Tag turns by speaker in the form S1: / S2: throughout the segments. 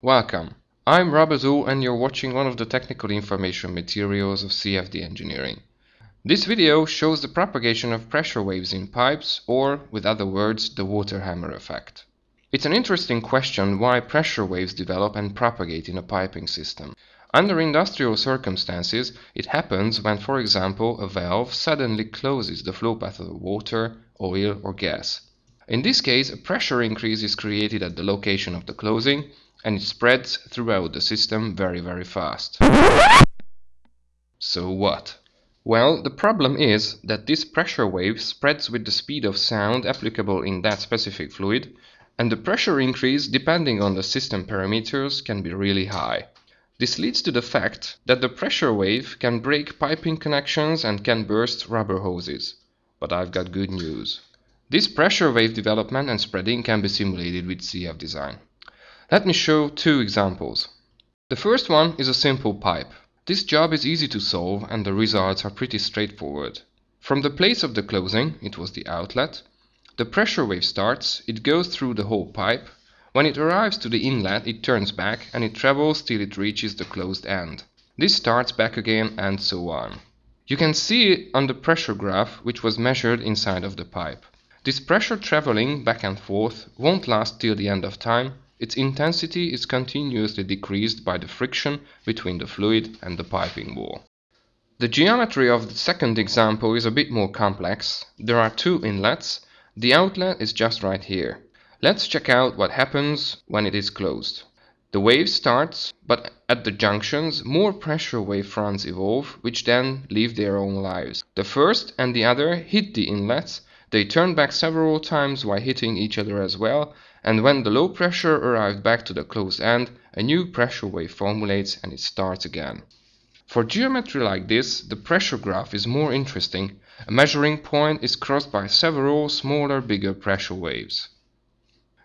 S1: Welcome, I'm Robert Zool and you're watching one of the technical information materials of CFD engineering. This video shows the propagation of pressure waves in pipes or, with other words, the water hammer effect. It's an interesting question why pressure waves develop and propagate in a piping system. Under industrial circumstances, it happens when, for example, a valve suddenly closes the flow path of water, oil or gas. In this case, a pressure increase is created at the location of the closing and it spreads throughout the system very very fast. So what? Well, the problem is that this pressure wave spreads with the speed of sound applicable in that specific fluid, and the pressure increase depending on the system parameters can be really high. This leads to the fact that the pressure wave can break piping connections and can burst rubber hoses. But I've got good news. This pressure wave development and spreading can be simulated with CF design. Let me show two examples. The first one is a simple pipe. This job is easy to solve and the results are pretty straightforward. From the place of the closing, it was the outlet, the pressure wave starts, it goes through the whole pipe, when it arrives to the inlet it turns back and it travels till it reaches the closed end. This starts back again and so on. You can see it on the pressure graph which was measured inside of the pipe. This pressure traveling back and forth won't last till the end of time its intensity is continuously decreased by the friction between the fluid and the piping wall. The geometry of the second example is a bit more complex. There are two inlets. The outlet is just right here. Let's check out what happens when it is closed. The wave starts, but at the junctions more pressure wave fronts evolve, which then live their own lives. The first and the other hit the inlets, they turn back several times while hitting each other as well, and when the low pressure arrived back to the closed end, a new pressure wave formulates and it starts again. For geometry like this, the pressure graph is more interesting. A measuring point is crossed by several smaller bigger pressure waves.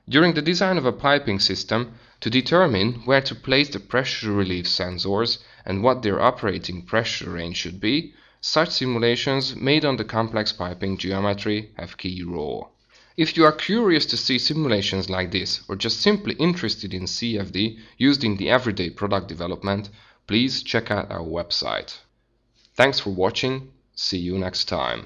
S1: During the design of a piping system, to determine where to place the pressure relief sensors and what their operating pressure range should be, such simulations made on the complex piping geometry have key role. If you are curious to see simulations like this or just simply interested in CFD used in the everyday product development, please check out our website. Thanks for watching, see you next time.